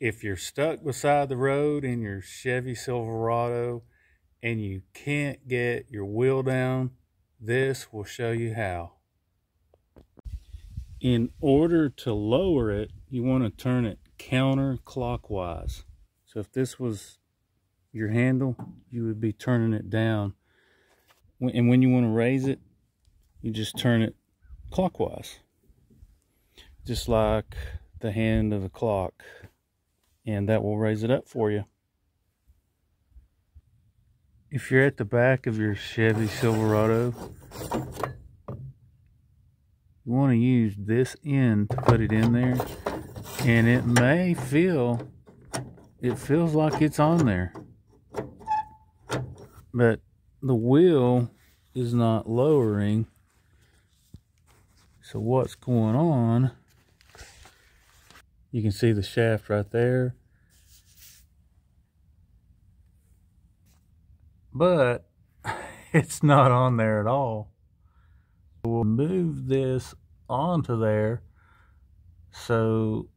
if you're stuck beside the road in your Chevy Silverado and you can't get your wheel down, this will show you how. In order to lower it, you want to turn it counterclockwise. So if this was your handle, you would be turning it down. And when you want to raise it, you just turn it clockwise. Just like the hand of a clock. And that will raise it up for you. If you're at the back of your Chevy Silverado, you want to use this end to put it in there. And it may feel, it feels like it's on there but the wheel is not lowering. So what's going on? You can see the shaft right there. But it's not on there at all. We'll move this onto there so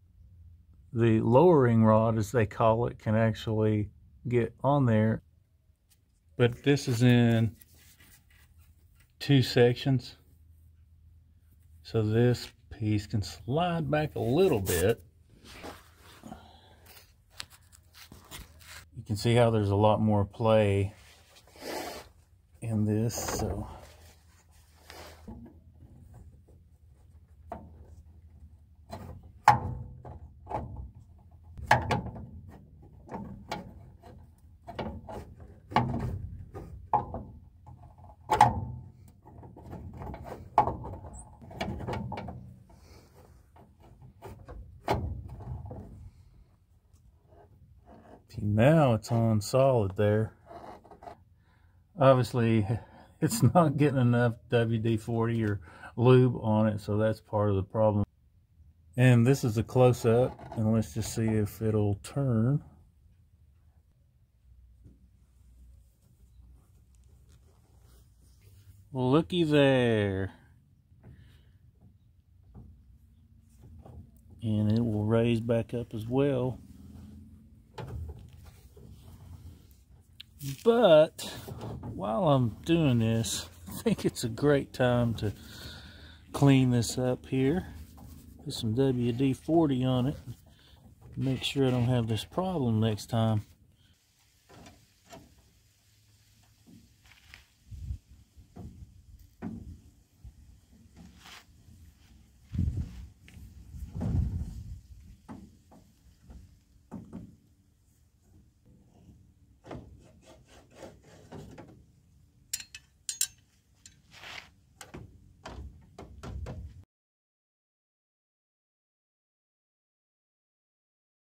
the lowering rod, as they call it, can actually get on there but this is in two sections. So this piece can slide back a little bit. You can see how there's a lot more play in this. So now it's on solid there. Obviously, it's not getting enough WD-40 or lube on it, so that's part of the problem. And this is a close-up, and let's just see if it'll turn. Looky there. And it will raise back up as well. But while I'm doing this, I think it's a great time to clean this up here. Put some WD-40 on it. Make sure I don't have this problem next time.